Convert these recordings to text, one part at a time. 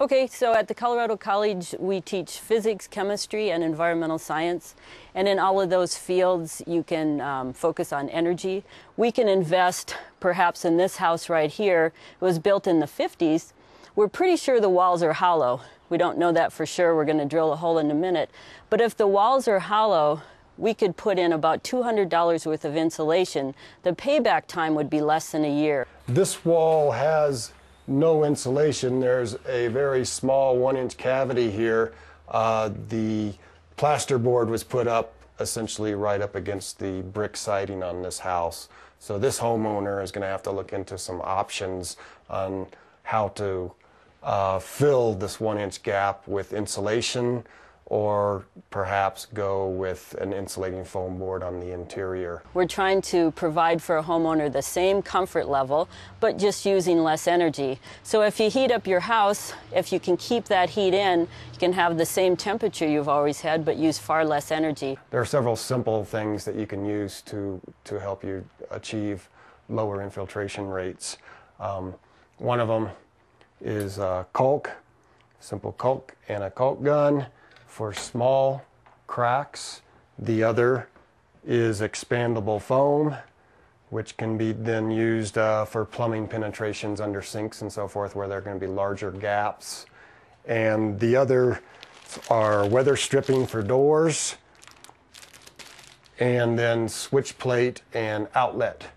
Okay, so at the Colorado College, we teach physics, chemistry, and environmental science. And in all of those fields, you can um, focus on energy. We can invest, perhaps in this house right here, it was built in the 50s. We're pretty sure the walls are hollow. We don't know that for sure. We're going to drill a hole in a minute. But if the walls are hollow, we could put in about $200 worth of insulation. The payback time would be less than a year. This wall has no insulation. There's a very small one inch cavity here. Uh, the plasterboard was put up essentially right up against the brick siding on this house. So this homeowner is going to have to look into some options on how to uh, fill this one inch gap with insulation or perhaps go with an insulating foam board on the interior. We're trying to provide for a homeowner the same comfort level, but just using less energy. So if you heat up your house, if you can keep that heat in, you can have the same temperature you've always had, but use far less energy. There are several simple things that you can use to, to help you achieve lower infiltration rates. Um, one of them is uh, caulk, simple caulk and a caulk gun for small cracks. The other is expandable foam, which can be then used uh, for plumbing penetrations under sinks and so forth, where there are going to be larger gaps. And the other are weather stripping for doors, and then switch plate and outlet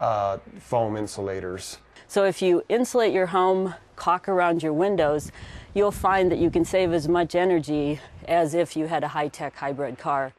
uh, foam insulators. So if you insulate your home, caulk around your windows, you'll find that you can save as much energy as if you had a high-tech hybrid car.